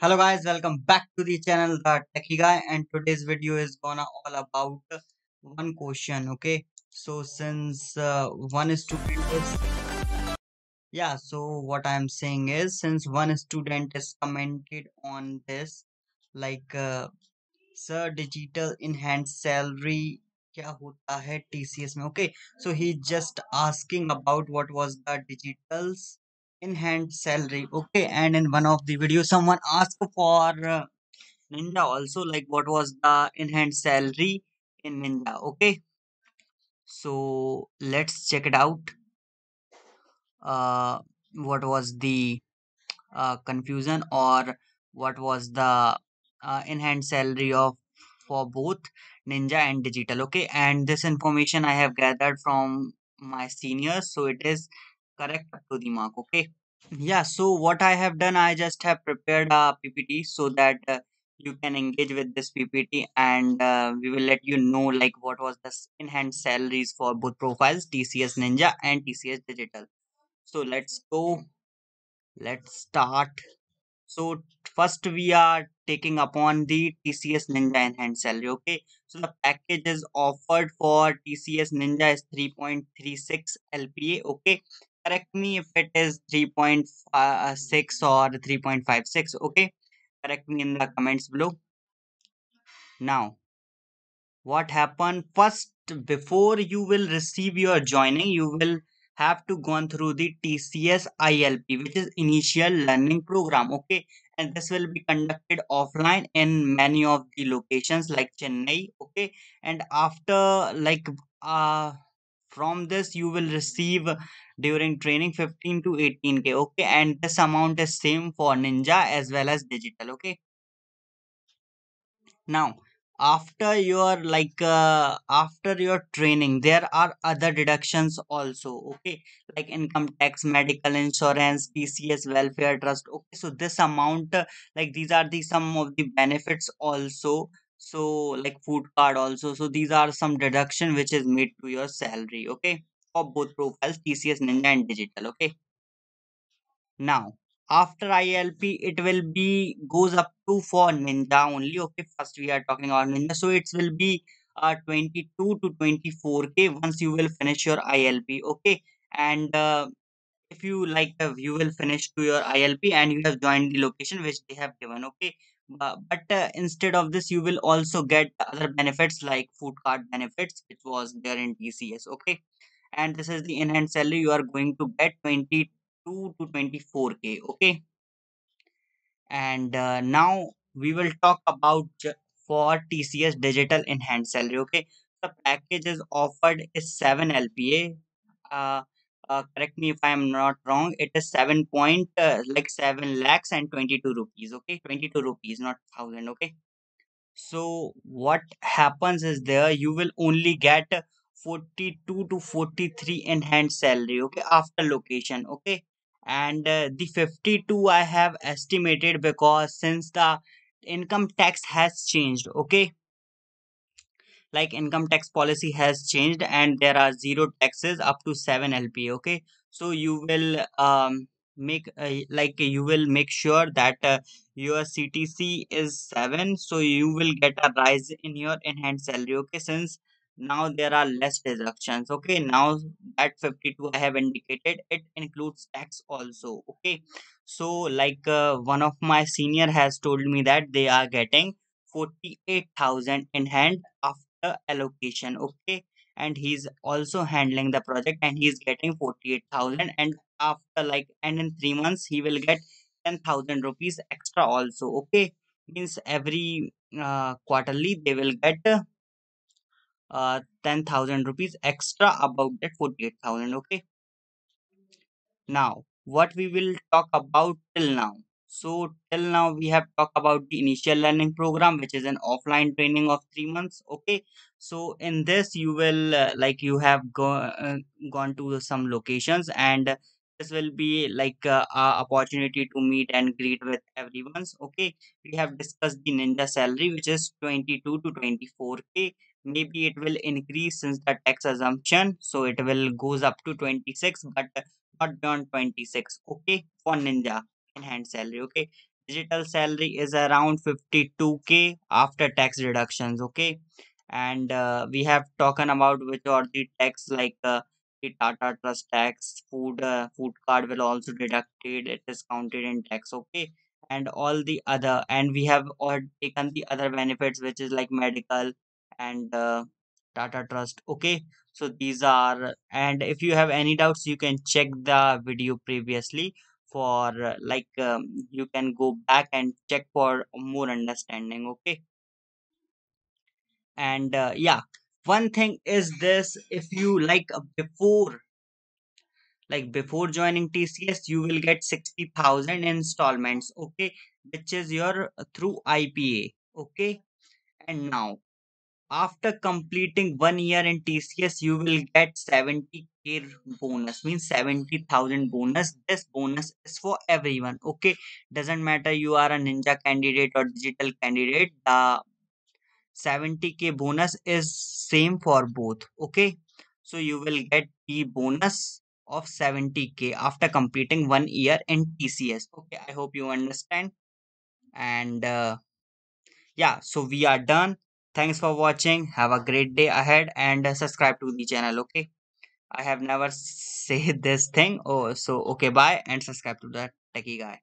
hello guys welcome back to the channel the techy guy and today's video is gonna all about one question okay? So since uh, one student is yeah so what i'm saying is since one student is commented on this like uh, sir digital enhanced salary क्या होता है TCS में okay so he just asking about what was the digitals digital's hand salary okay and in one of the videos someone asked for uh, Ninja also like what was the in hand salary in Ninja. Okay, so let's check it out. Uh, what was the uh, confusion or what was the uh, hand salary of for both Ninja and Digital? Okay, and this information I have gathered from my seniors, so it is correct to the mark. Okay. Yeah, so what I have done, I just have prepared a PPT so that uh, you can engage with this PPT and uh, we will let you know like what was the enhanced salaries for both profiles, TCS Ninja and TCS Digital. So let's go. Let's start. So first we are taking upon the TCS Ninja enhanced salary. Okay. So the package is offered for TCS Ninja is 3.36 LPA. Okay. Correct me if it is 3.6 or 3.56. Okay. Correct me in the comments below. Now what happened first before you will receive your joining you will have to go through the tcs ilp which is initial learning program okay and this will be conducted offline in many of the locations like chennai okay and after like uh from this you will receive during training 15 to 18k okay? And this amount is same for ninja as well as digital okay? Now after your like uh, after your training there are other deductions also okay? Like income tax medical insurance tcs welfare trust okay? So this amount uh, like these are the some of the benefits also so like food card also so these are some deduction which is made to your salary okay for both profiles tcs ninja and digital okay now, after ILP, it will be goes up to for Ninja only. Okay, first we are talking about Ninja, so it will be uh 22 to 24k once you will finish your ILP. Okay, and uh, if you like, uh, you will finish to your ILP and you have joined the location which they have given. Okay, but, but uh, instead of this, you will also get other benefits like food card benefits, which was there in TCS. Okay and this is the enhanced salary you are going to get 22 to 24k okay and uh, now we will talk about for tcs digital enhanced salary okay the package is offered is 7 lpa uh, uh, correct me if i am not wrong it is 7 point uh, like 7 lakhs and 22 rupees okay? 22 rupees not 1000 okay? So what happens is there you will only get 42 to 43 enhanced salary okay after location okay? And uh, the 52 I have estimated because since the income tax has changed okay like income tax policy has changed and there are zero taxes up to 7 lp okay? So you will um make uh, like you will make sure that uh, your ctc is 7 so you will get a rise in your enhanced salary okay? Since now there are less deductions okay? Now that 52 i have indicated it includes tax also okay? So like uh, one of my senior has told me that they are getting 48000 in hand the allocation okay? And he's also handling the project and he's getting 48000 and after like and in 3 months he will get 10000 rupees extra also okay? Means every uh, quarterly they will get uh 10000 rupees extra about that 48000 okay? Now, what we will talk about till now. So, till now, we have talked about the initial learning program, which is an offline training of three months. Okay, so in this, you will uh, like you have go, uh, gone to some locations, and this will be like uh, a opportunity to meet and greet with everyone. Okay, we have discussed the ninja salary, which is 22 to 24k. Maybe it will increase since the tax assumption, so it will goes up to 26, but not beyond 26 okay for ninja enhanced salary okay? Digital salary is around 52k after tax deductions okay? And uh, we have talking about which are the tax like uh, the tata trust tax food uh, food card will also deducted it is counted in tax okay? And all the other and we have all taken the other benefits which is like medical and uh, tata trust okay? So these are and if you have any doubts you can check the video previously for uh, like um, you can go back and check for more understanding okay? And uh, yeah one thing is this if you like uh, before like before joining tcs you will get 60000 installments okay? Which is your uh, through ipa okay? And now after completing one year in tcs you will get 70k bonus means 70000 bonus. This bonus is for everyone okay? Doesn't matter you are a ninja candidate or digital candidate the 70k bonus is same for both okay? So you will get the bonus of 70k after completing one year in tcs okay? I hope you understand. And uh, yeah so we are done thanks for watching. Have a great day ahead and subscribe to the channel okay? I have never said this thing. Oh so okay bye and subscribe to the techy guy